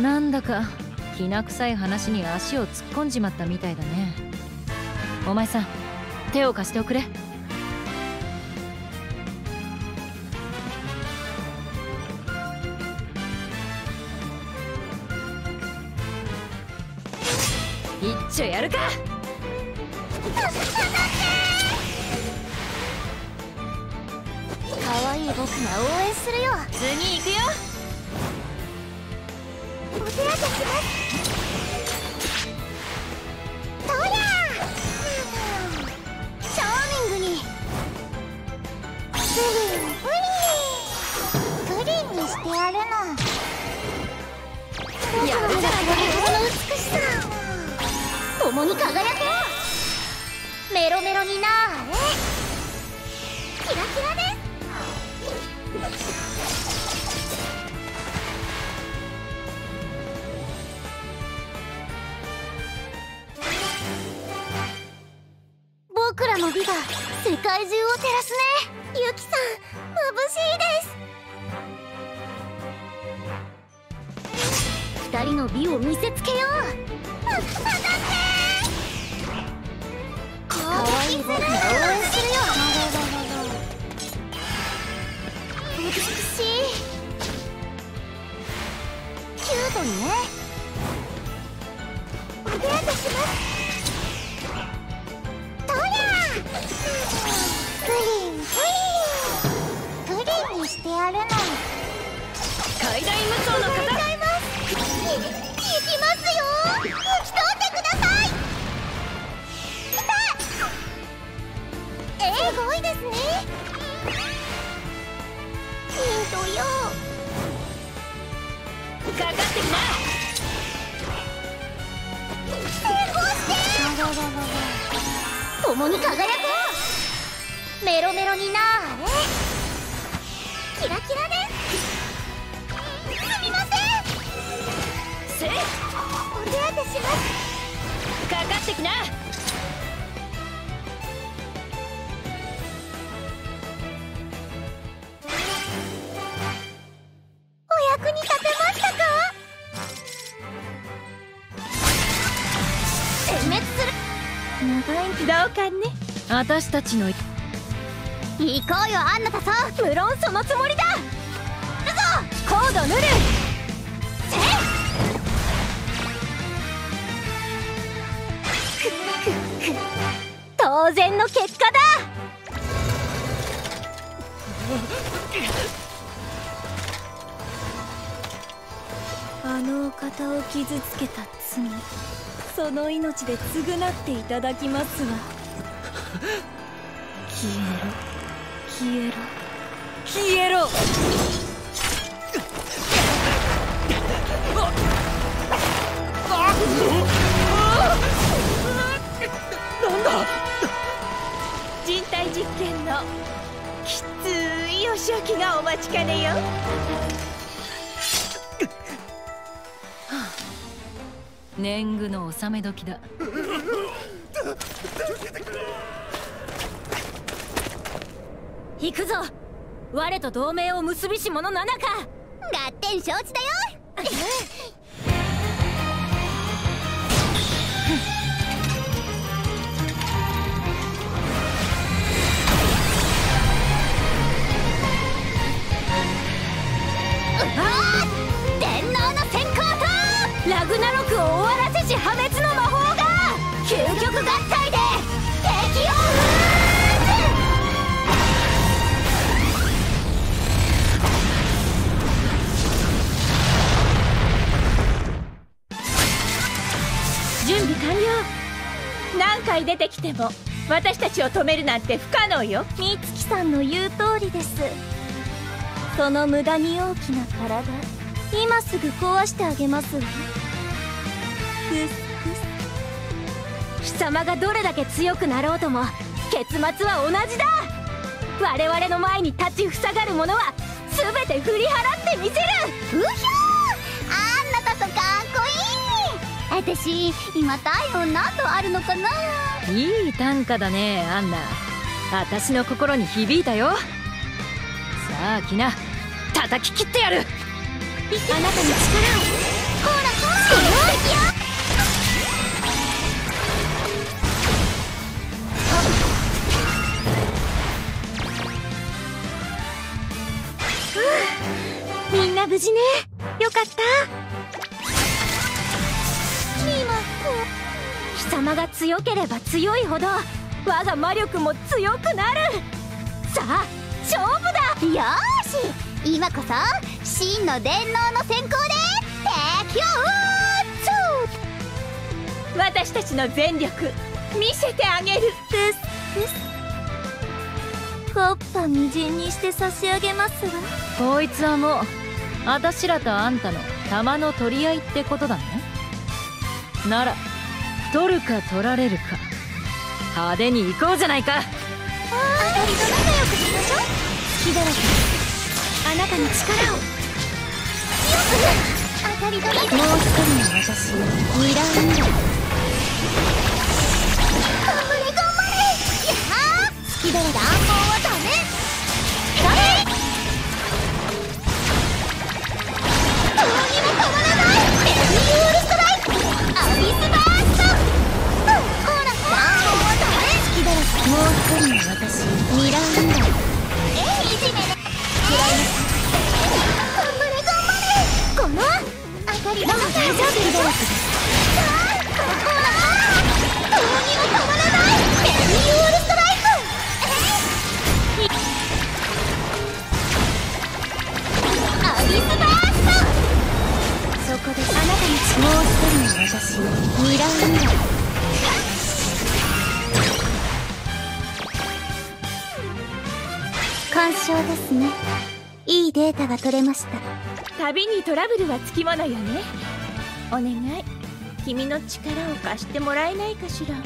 なんだかきな臭い話に足を突っ込んじまったみたいだね。お前さん手を貸しておくれ。一丁やるか！可愛い僕が応援するよ。次行くよお手当てしますとりゃチャーミングにプリンプリンプリンにしてやるのやるじゃないこの美しさ共に輝こうメロメロになーれキラキラです僕らの美が世界中を照らすねユキさん眩しいです二人の美を見せつけよう当たってかわいい僕が応援するよ美しいキュートにねお手当てしますリンプリンプリンにしてやるの階段無双の方いますい行きますよ吹き通ってください来たえすごいですねヒントよかかってきな共に輝こう。メロメロになーれ。キラキラです。すみません。せいお手当てします。かかってきな。る長いどうかね。私たちの行こうよアンナタさん無論そのつもりだ。行くぞ。コードヌル当然の結果だ。あのお方を傷つけた罪。その命で償っていただきますわ。消えろ。消えろ。消えろ。人体実験のきついお仕置きがお待ちかねよ年貢の納め時だ。行くぞ。我と同盟を結びし者七か。合点承知だよ。何回出てきても私たちを止めるなんて不可能よ。美月さんの言う通りです。その無駄に大きな体今すぐ壊してあげますわ。クス貴様がどれだけ強くなろうとも結末は同じだ。我々の前に立ちふさがる者は全て振り払ってみせる。うひょ私今体温何度あるのかな？いい短歌だねアンナ。私の心に響いたよ。さあキナ叩き切ってやる。あなた力を。いよみんな無事ね。よかった。様が強ければ強いほど我が魔力も強くなる。さあ勝負だ。よーし。今こそ真の電脳の先行で敵を撃私たちの全力見せてあげる。ですです。コッパみじんにして差し上げますわ。こいつはもうあたしらとあんたの玉の取り合いってことだね。なら取るか取られるか。派手に行こうじゃないか。あたりと仲良くしましょう。好きだらけあなたの力を。当たりと仲もう一人の私。ミラーミラー頑張れ。頑張れ。やあ好きだらけ乱暴はミラウン。ドえいじめらい頑張れ頑張れこの明かりが大丈夫さあここはどうにもらないリーオールストライクアスバーストそこであなたにの私ラウンド感傷ですね。いいデータが取れました。旅にトラブルはつきものよね。お願い。君の力を貸してもらえないかしら。